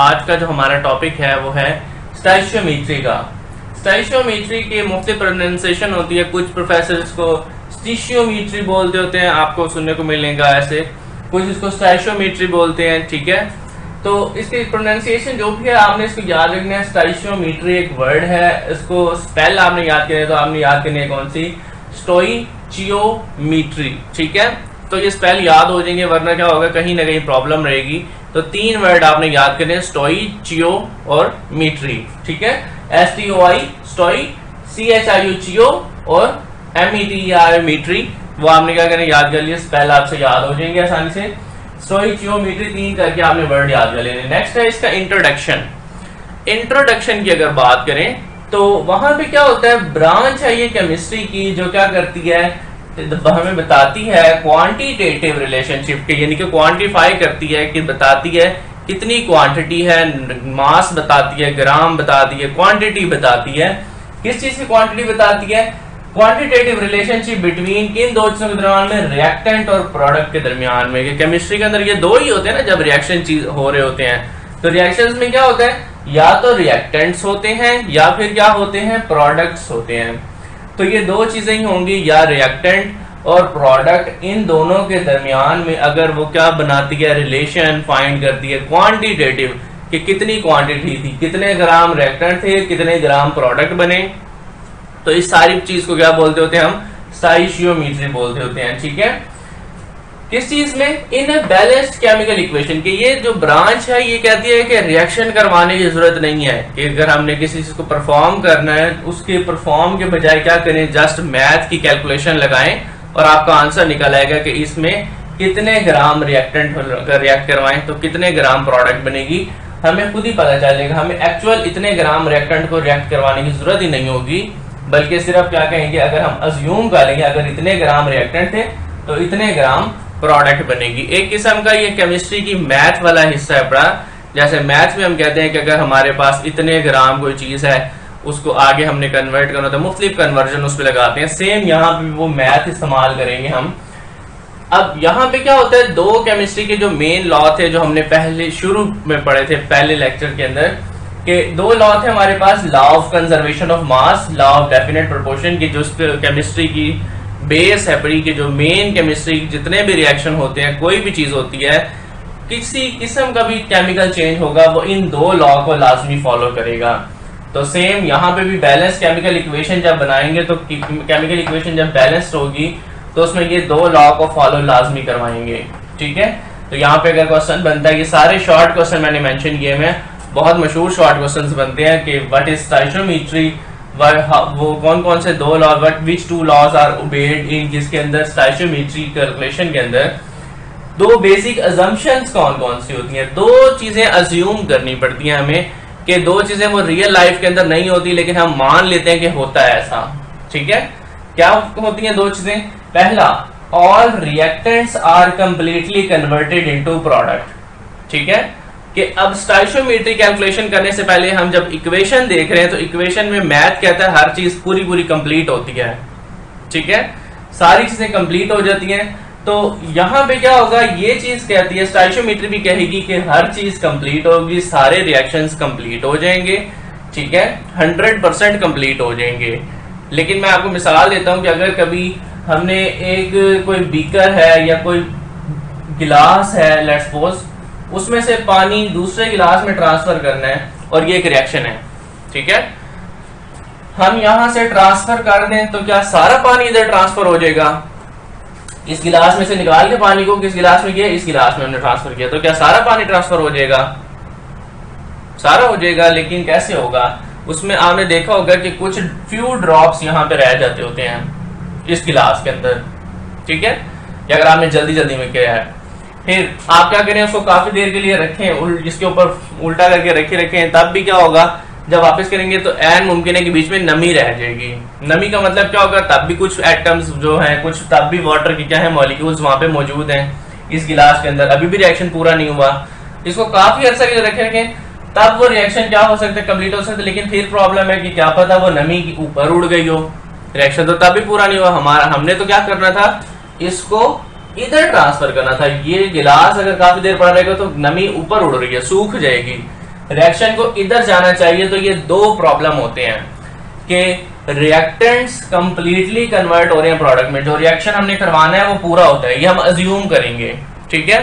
आज का जो हमारा टॉपिक है, वो है स्टाइशियोमेट्री का। स्टाइशियोमेट्री के मुख्त प्रोनाउंसिएशन होती है, कुछ प्रोफेसर को स्टिशियोमेट्री बोलते होते हैं, आपको सुनने को मिलेगा ऐसे। कुछ इसको स्टाइशियोमेट्री बोलते हैं, ठीक है? तो इसकी प्रोनाउंसिएशन जो भी है, आपने इसको याद रखना है। स्टाइशियोमेट्री एक वर्ड है, इसको स्पेल आपने याद करना है तो आपने याद करनी है कौन सी? स्टोइचियोमीट्री ठीक है? तो ये स्पेल याद हो जाएँगे, वरना क्या होगा, कहीं ना कहीं प्रॉब्लम रहेगी। तो तीन वर्ड आपने याद करने स्टोई, चियो और मीट्री, ठीक है? S T O I stoi C H I U chio और M E T R metry. वो आपने क्या करना, याद कर लिया स्पेल आपसे याद हो जाएँगे आसानी से। स्टोई, चियो, मीट्री, तीन करके आपने वर्ड याद कर लेने नेक्स्ट है इसका इंट्रोडक्शन इंट्रोडक्शन की अगर बात करें तो वहाँ पे क्या होता है ब्रांच है ये केमिस्ट्री की, जो क्या करती है हमें बताती है क्वांटिटेटिव रिलेशनशिप के, यानी कि क्वांटिफाई करती है कि बताती है कितनी क्वांटिटी है मास बताती है ग्राम बताती है क्वांटिटी बताती है। किस चीज़ की क्वांटिटी बताती है? क्वांटिटेटिव रिलेशनशिप बिटवीन किन दो चीज़ों के दरमियान में? रिएक्टेंट और प्रोडक्ट के दरमियान में केमिस्ट्री के अंदर ये दो ही होते हैं ना, जब रिएक्शन चीज़ हो रहे होते हैं। तो रिएक्शन में क्या होता है? या तो रिएक्टेंट्स होते हैं, या फिर क्या होते हैं? प्रोडक्ट्स होते हैं। तो ये दो चीज़ें ही होंगी, या रिएक्टेंट और प्रोडक्ट इन दोनों के दरमियान में अगर वो क्या बनाती है रिलेशन फाइंड करती है क्वांटिटेटिव कि कितनी क्वांटिटी थी, कितने ग्राम रिएक्टेंट थे, कितने ग्राम प्रोडक्ट बने। तो इस सारी चीज़ को क्या बोलते होते हैं हम? साइशियोमीट्री बोलते होते हैं, ठीक है? किस चीज़ में? इन बैलेंस्ड केमिकल इक्वेशन के। ये जो ब्रांच है, ये कहती है कि रिएक्शन करवाने की ज़रूरत नहीं है। कि अगर हमने किसी चीज़ को परफॉर्म करना है, उसके परफॉर्म के बजाय क्या करें? जस्ट मैथ की कैलकुलेशन लगाएँ और आपका आंसर निकल आएगा कि इसमें कितने ग्राम रिएक्टेंट रिएक्ट करवाएँ तो कितने ग्राम प्रोडक्ट बनेगी? हमें खुद ही पता चलेगा। हमें एक्चुअल इतने ग्राम रिएक्टेंट को रिएक्ट करवाने की ज़रूरत ही नहीं होगी। बल्कि सिर्फ़ क्या कहेंगे? अगर हम अज्यूम करेंगे अगर इतने ग्राम रिएक्टेंट थे तो इतने ग्राम प्रोडक्ट बनेगी। एक किस्म का ये केमिस्ट्री की मैथ वाला हिस्सा है बड़ा। जैसे मैथ में हम कहते हैं कि अगर हमारे पास इतने ग्राम कोई चीज़ है, उसको आगे हमने कन्वर्ट करना तो मुख्तलिफ़ कन्वर्जन उस पर लगाते हैं। सेम यहाँ पे वो मैथ इस्तेमाल करेंगे हम। अब यहाँ पे क्या होता है, दो केमिस्ट्री के जो मेन लॉ थे, जो हमने पहले, शुरू में पढ़े थे, पहले लेक्चर के अंदर, के दो लॉ थे हमारे पास law of conservation of mass law of definite proportion की जो केमिस्ट्री की बेस है बड़ी के जो मेन केमिस्ट्री जितने भी रिएक्शन होते हैं, कोई भी चीज़ होती है, किसी किस्म का भी केमिकल चेंज होगा, वो इन दो लॉ को लाजमी फॉलो करेगा। तो सेम यहाँ पे भी बैलेंस केमिकल इक्वेशन जब बनाएँगे तो केमिकल इक्वेशन जब बैलेंस्ड होगी तो उसमें ये दो लॉ को फॉलो लाजमी करवाएँगे। ठीक है? तो यहाँ पे अगर क्वेश्चन बनता है ये सारे शॉर्ट क्वेश्चन मैंने मेंशन किए हैं, बहुत मशहूर शॉर्ट क्वेश्चन बनते हैं कि व्हाट इज़ स्टाइशोमेट्री वो कौन कौन से दो law what which two laws are obeyed in जिसके अंदर स्टाइशोमेट्री कैलकुलेशन के अंदर? दो बेसिक अजम्पशंस कौन कौन सी होती हैं? दो चीज़ें अज्यूम करनी पड़ती हैं हमें कि दो चीज़ें वो रियल लाइफ के अंदर नहीं होती, लेकिन हम मान लेते हैं कि होता है ऐसा। ठीक है? क्या होती हैं दो चीज़ें? पहला all reactants are completely converted into product ठीक है? कि अब स्टाइशोमेट्री कैलकुलेशन करने से पहले हम जब इक्वेशन देख रहे हैं तो इक्वेशन में मैथ कहता है हर चीज़ पूरी पूरी कंप्लीट होती है। ठीक है? सारी चीज़ें कंप्लीट हो जाती हैं। तो यहाँ पे क्या होगा, ये चीज़ कहती है स्टाइशोमेट्री भी कहेगी कि हर चीज़ कंप्लीट होगी, सारे रिएक्शन कंप्लीट हो जाएँगे। ठीक है? हंड्रेड परसेंट कंप्लीट हो जाएँगे। लेकिन मैं आपको मिसाल देता हूँ कि अगर कभी हमने एक कोई बीकर है या कोई गिलास है लेट्स उसमें से पानी दूसरे गिलास में ट्रांसफ़र करना है और ये एक रिएक्शन है, ठीक है? हम यहाँ से ट्रांसफ़र कर दें तो क्या सारा पानी इधर ट्रांसफ़र हो जाएगा? इस गिलास में से निकाल के पानी को किस गिलास में किया? इस गिलास में हमने ट्रांसफ़र किया। तो क्या सारा पानी ट्रांसफ़र हो जाएगा? सारा हो जाएगा, लेकिन कैसे होगा? उसमें आपने देखा होगा कि कुछ फ्यू ड्रॉप्स यहाँ पे रह जाते होते हैं, इस गिलास के अंदर, ठीक है? या अगर आपने जल्दी जल्दी में किया है फिर आप क्या करें, उसको काफ़ी देर के लिए रखें जिसके ऊपर उल्टा करके रखे रखें, तब भी क्या होगा, जब वापस करेंगे तो एन मुमकिन है कि बीच में नमी रह जाएगी। नमी का मतलब क्या होगा, तब भी कुछ एटम्स जो हैं, कुछ, तब भी वाटर की क्या है मॉलिक्यूल्स वहाँ पे मौजूद हैं, इस गिलास के अंदर। अभी भी रिएक्शन पूरा नहीं हुआ। इसको काफ़ी अर्सा के लिए रखे रखें, तब वो रिएक्शन क्या हो सकता है कंप्लीट हो सकता है, लेकिन फिर प्रॉब्लम है कि क्या पता वो नमी की ऊपर उड़ गई हो। रिएक्शन तो तब भी पूरा नहीं हुआ। हमारा, हमने तो क्या करना था, इसको इधर ट्रांसफ़र करना था। ये गिलास अगर काफ़ी देर पड़ा रहेगा तो नमी ऊपर उड़ रही है, सूख जाएगी। रिएक्शन को इधर जाना चाहिए तो ये दो प्रॉब्लम होते हैं कि रिएक्टेंट्स कंप्लीटली कन्वर्ट हो रहे हैं प्रोडक्ट में। जो रिएक्शन हमने करवाना है वो पूरा होता है। ये हम अज्यूम करेंगे, ठीक है?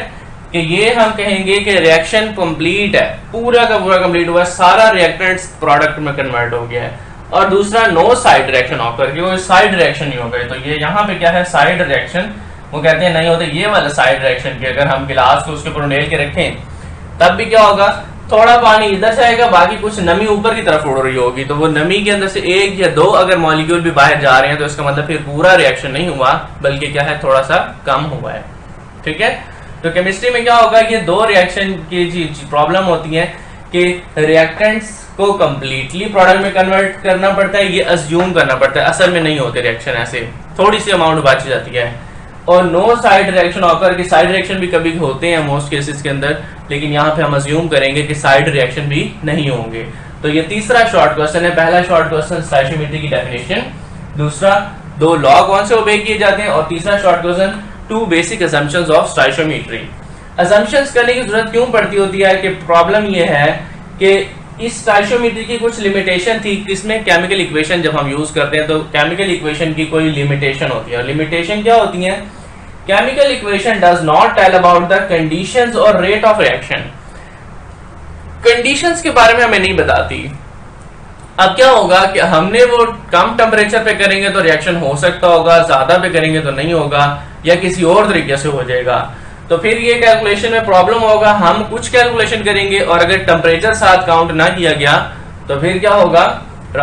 कि ये हम कहेंगे कि रिएक्शन कंप्लीट है। पूरा का पूरा कंप्लीट हुआ, सारा रिएक्टेंट्स प्रोडक्ट में कन्वर्ट हो गया है। और दूसरा नो साइड रिएक्शन ऑकर क्योंकि साइड रिएक्शन नहीं हो गए। तो ये यहाँ पे क्या है? साइड रिएक्शन वो कहते हैं, नहीं होते। ये वाला साइड रिएक्शन के अगर हम गिलास को उसके ऊपर नेल के रखें, तब भी क्या होगा? थोड़ा पानी इधर से आएगा, बाकी कुछ नमी ऊपर की तरफ़ उड़ रही होगी। तो वो नमी के अंदर से एक या दो अगर मॉलिक्यूल भी बाहर जा रहे हैं तो इसका मतलब फिर पूरा रिएक्शन नहीं हुआ, बल्कि क्या है? थोड़ा सा कम हुआ है। ठीक है? तो केमिस्ट्री में क्या होगा ये दो रिएक्शन की प्रॉब्लम होती है कि रिएक्टेंट्स को कंप्लीटली प्रोडक्ट में कन्वर्ट करना पड़ता है, ये अज्यूम करना पड़ता है। असल में नहीं होते रिएक्शन ऐसे। थोड़ी सी अमाउंट बच जाती है। और नो साइड रिएक्शन ऑकर की साइड रिएक्शन भी कभी होते हैं मोस्ट केसेस के अंदर, लेकिन यहाँ पे हम अज्यूम करेंगे कि साइड रिएक्शन भी नहीं होंगे। तो ये तीसरा शॉर्ट क्वेश्चन है। पहला शॉर्ट क्वेश्चन स्टाइशियोमेट्री की डेफिनेशन दूसरा दो लॉ कौन से ओबे किए जाते हैं, और तीसरा short question two basic assumptions of stoichiometry assumptions करने की ज़रूरत क्यों पड़ती होती है कि प्रॉब्लम ये है कि इस स्टाइशियोमेट्री की कुछ लिमिटेशन थी किसमें केमिकल इक्वेशन जब हम यूज़ करते हैं तो केमिकल इक्वेशन की कोई लिमिटेशन होती है। और लिमिटेशन क्या होती है? Chemical equation does not tell about the conditions or rate of reaction. Conditions के बारे में हमें नहीं बताती। अब क्या होगा कि हमने वो कम टेम्परेचर पे करेंगे तो रिएक्शन हो सकता होगा, ज़्यादा पे करेंगे तो नहीं होगा, या किसी और तरीके से हो जाएगा। तो फिर ये कैलकुलेशन में प्रॉब्लम होगा, हम कुछ कैलकुलेशन करेंगे और अगर टेम्परेचर साथ काउंट ना किया गया तो फिर क्या होगा?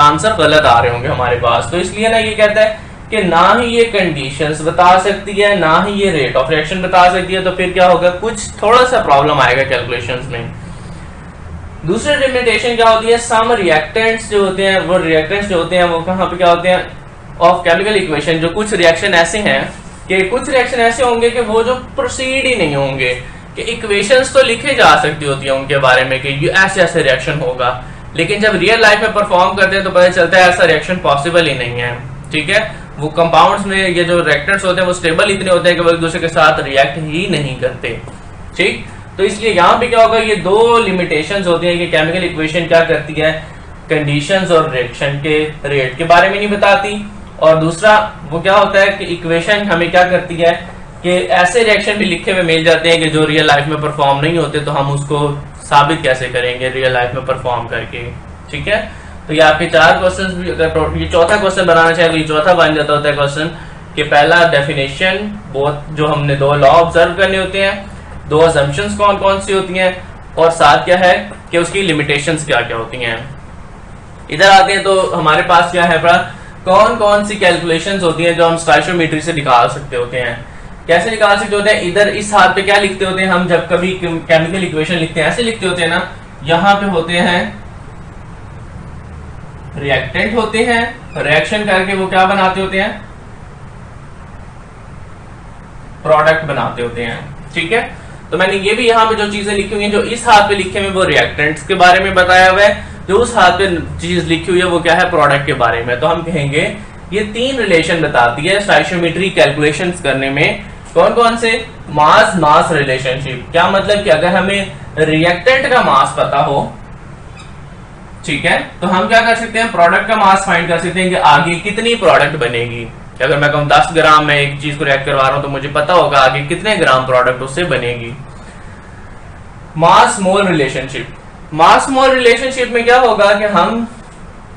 आंसर गलत आ रहे होंगे हमारे पास। तो इसलिए ना ये कहता है कि ना ही ये कंडीशंस बता सकती है, ना ही ये रेट ऑफ़ रिएक्शन बता सकती है तो फिर क्या होगा? कुछ थोड़ा सा प्रॉब्लम आएगा कैलकुलेशंस में। दूसरी लिमिटेशन क्या होती है? सम रिएक्टेंट्स जो होते हैं, वो रिएक्टेंट्स जो होते हैं, वो कहाँ पे क्या होते हैं? ऑफ़ केमिकल इक्वेशन जो कुछ रिएक्शन ऐसे हैं कि कुछ रिएक्शन ऐसे होंगे कि वो जो प्रोसीड ही नहीं होंगे, कि इक्वेशंस तो लिखे जा सकती होती है उनके बारे में कि ऐसे ऐसे रिएक्शन होगा। लेकिन जब रियल लाइफ में परफॉर्म करते हैं तो पता चलता है ऐसा रिएक्शन पॉसिबल ही नहीं है। ठीक है? वो कंपाउंड्स में ये जो रिएक्टेंट्स होते हैं वो स्टेबल इतने होते हैं कि वो एक दूसरे के साथ रिएक्ट ही नहीं करते। ठीक? तो इसलिए यहाँ पे क्या होगा, ये दो लिमिटेशन होती है कि केमिकल इक्वेशन क्या करती है? कंडीशंस और रिएक्शन के रेट के बारे में नहीं बताती। और दूसरा, वो क्या होता है कि इक्वेशन हमें क्या करती है कि ऐसे रिएक्शन भी लिखे हुए मिल जाते हैं कि जो रियल लाइफ में परफॉर्म नहीं होते तो हम उसको साबित कैसे करेंगे रियल लाइफ में परफॉर्म करके? ठीक है? तो ये आपके चार क्वेश्चन भी, अगर ये चौथा क्वेश्चन बनाना चाहे तो ये चौथा बन जाता होता है क्वेश्चन कि पहला डेफिनेशन बहुत जो हमने दो लॉ ऑब्ज़र्व करने होते हैं, दो असम्पशंस कौन कौन सी होती हैं, और साथ क्या है कि उसकी लिमिटेशंस क्या क्या होती हैं। इधर आते हैं तो हमारे पास क्या है बड़ा कौन कौन सी कैलकुलेशंस होती हैं जो हम स्टाइशोमीट्री से निकाल सकते होते हैं? कैसे निकाल सकते होते हैं? इधर इस हाथ पे क्या लिखते होते हैं? हम जब कभी केमिकल इक्वेशन लिखते हैं, ऐसे लिखते होते हैं ना, यहाँ पे होते हैं रिएक्टेंट होते हैं रिएक्शन करके वो क्या बनाते होते हैं? प्रोडक्ट बनाते होते हैं, ठीक है? तो मैंने ये भी यहाँ पे जो चीज़ें लिखी हुई हैं, जो इस हाथ पे लिखे हुए वो रिएक्टेंट्स के बारे में बताया हुआ है। जो उस हाथ पे चीज़ लिखी हुई है, वो क्या है? प्रोडक्ट के बारे में। तो हम कहेंगे, ये तीन रिलेशन बताती है स्टाइशोमेट्री कैलकुलेशन करने में। कौन कौन से? मास मास रिलेशनशिप क्या मतलब कि अगर हमें रिएक्टेंट का मास पता हो, ठीक है? तो हम क्या कर सकते हैं? प्रोडक्ट का मास फाइंड कर सकते हैं कि आगे कितनी प्रोडक्ट बनेगी। अगर मैं कहूँ दस ग्राम में एक चीज़ को रिएक्ट करवा रहा हूँ तो मुझे पता होगा आगे कितने ग्राम प्रोडक्ट उससे बनेगी। मास मोल रिलेशनशिप मास मोल रिलेशनशिप में क्या होगा कि हम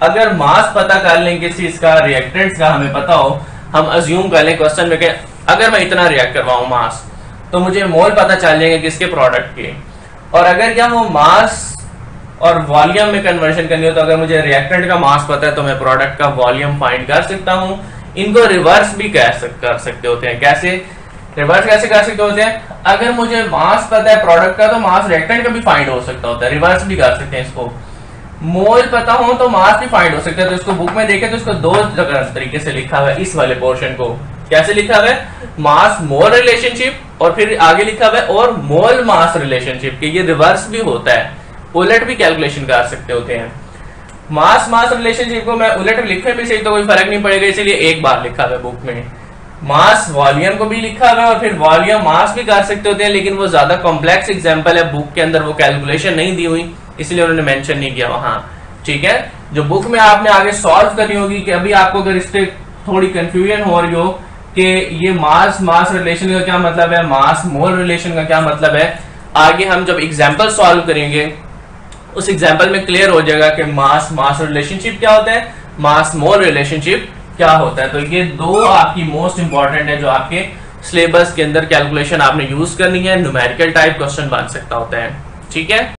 अगर मास पता कर लें किस चीज़ का रिएक्टेंट्स का हमें पता हो, हम अज्यूम कर लें क्वेश्चन में कि अगर मैं इतना रिएक्ट करवाऊं मास तो मुझे मोल पता चल जाएँगे किसके प्रोडक्ट के। और अगर क्या वो मास और वॉल्यूम में कन्वर्शन करनी हो तो अगर मुझे रिएक्टेंट का मास पता है तो मैं प्रोडक्ट का वॉल्यूम फाइंड कर सकता हूँ। इनको रिवर्स भी कर सकते होते हैं। कैसे? रिवर्स कैसे कर सकते होते हैं? अगर मुझे मास पता है प्रोडक्ट का तो मास रिएक्टेंट का भी फाइंड हो सकता होता है। रिवर्स भी कर सकते हैं इसको। मोल पता हो तो मास भी फाइंड हो सकता है। तो इसको बुक में देखे तो इसको दो तरीके से लिखा हुआ है इस वाले पोर्शन को। कैसे लिखा हुआ है? मास मोल रिलेशनशिप और फिर आगे लिखा हुआ है, और मोल मास रिलेशनशिप के ये रिवर्स भी होता है। उलट भी कैलकुलेशन कर सकते होते हैं। मास मास रिलेशनशिप को मैं उलट लिखने में सही तो कोई फ़र्क नहीं पड़ेगा, इसलिए एक बार लिखा हुआ बुक में। मास वॉल्यूम को भी लिखा हुआ है और फिर वॉल्यूम मास भी कर सकते होते हैं, लेकिन वो ज़्यादा कॉम्प्लेक्स एग्ज़ाम्पल है बुक के अंदर वो कैलकुलेशन नहीं दी हुई, इसलिए उन्होंने मेंशन नहीं किया वहाँ। ठीक है? जो बुक में आपने आगे सॉल्व करनी होगी कि अभी आपको अगर इस पर थोड़ी कंफ्यूजन हो रही हो कि ये मास मास रिलेशन का क्या मतलब है मास मोल रिलेशन का क्या मतलब है, आगे हम जब एग्ज़ाम्पल सॉल्व करेंगे, उस एग्ज़ाम्पल में क्लियर हो जाएगा कि मास मास रिलेशनशिप क्या होता है मास मोल रिलेशनशिप क्या होता है? तो ये दो आपकी मोस्ट इंपॉर्टेंट है जो आपके सिलेबस के अंदर कैलकुलेशन आपने यूज़ करनी है। न्यूमेरिकल टाइप क्वेश्चन बन सकता होता है। ठीक है?